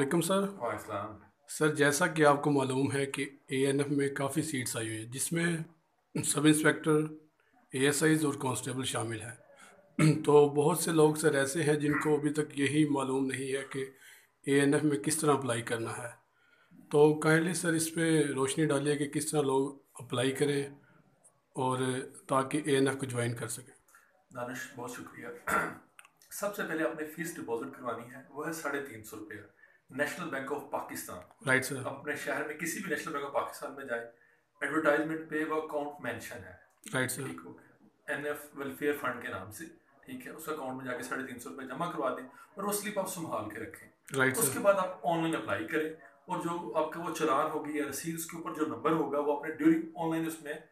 वालेकुम सर। वालेकुम सर जैसा कि आपको मालूम है कि एएनएफ में काफ़ी सीट्स आई हुई है जिसमें सब इंस्पेक्टर एएसआईज और कांस्टेबल शामिल हैं। तो बहुत से लोग सर ऐसे हैं जिनको अभी तक यही मालूम नहीं है कि एएनएफ में किस तरह अप्लाई करना है। तो काइंडली सर इस पर रोशनी डालिए कि किस तरह लोग अप्लाई करें और ताकि एएनएफ को ज्वाइन कर सकें। दानिश बहुत शुक्रिया। सबसे पहले आपने फ़ीस डिपॉजिट करवानी है वो है साढ़े तीन सौ रुपया। National Bank of Pakistan right sir अपने शहर में किसी भी नेशनल बैंक ऑफ़ पाकिस्तान में जाए एडवर्टाइजमेंट पे वो अकाउंट मेंशन है। राइट सर ठीक हो गया। एन एफ़ वेलफेयर फंड के नाम से। ठीक है उस अकाउंट में जाके साढ़े तीन सौ रुपये जमा करवा दें और वो स्लिप आप संभाल के रखें। राइट उसके बाद आप ऑनलाइन अप्लाई करें और जो आपका वो चलान होगी या रसीद उसके ऊपर जो नंबर होगा वो अपने ड्यूरिंग ऑनलाइन उसमें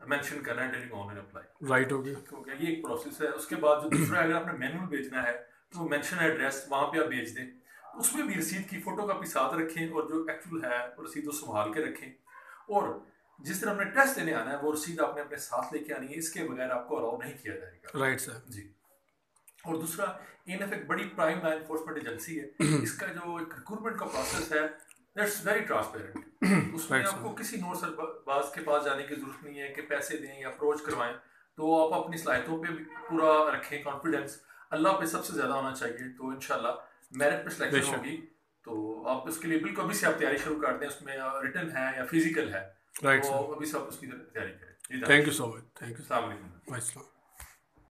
मेंशन करना है ड्यूरिंग ऑनलाइन अप्लाई राइट हो गया। हो गया। ये एक प्रोसेस है। उसके बाद जो दूसरा अगर आपने मैनुअल भेजना है तो मेंशन एड्रेस वहाँ पे आप भेज दें। उसमें भी रसीद की फ़ोटो कापी साथ रखें और जो एक्चुअल है वो रसीद वो संभाल के रखें। और जिस दिन हमने टेस्ट देने आना है वो रसीद आपने अपने साथ लेके आनी है इसके बगैर आपको अलाउ नहीं किया जाएगा। Right sir ji. और दूसरा एन एक बड़ी प्राइम लॉ एनफोर्समेंट एजेंसी है। इसका जो एक रिक्रूटमेंट का प्रोसेस है दैट्स वेरी ट्रांसपेरेंट उसमें Right. आपको किसी नोट सरबाज के पास जाने की ज़रूरत नहीं है कि पैसे दें या अप्रोच करवाएँ तो आप अपनी सलाहियतों पे पूरा रखें कॉन्फिडेंस अल्लाह पे सबसे ज़्यादा होना चाहिए तो इनशाला मेरिट पर सिलेक्शन होगी तो आप उसके लिए बिल्कुल अभी से आप तैयारी शुरू कर दें उसमें रिटर्न है या फ़िज़िकल है right, तो अभी से आप उसकी तैयारी करें। Thank you so much thank you Y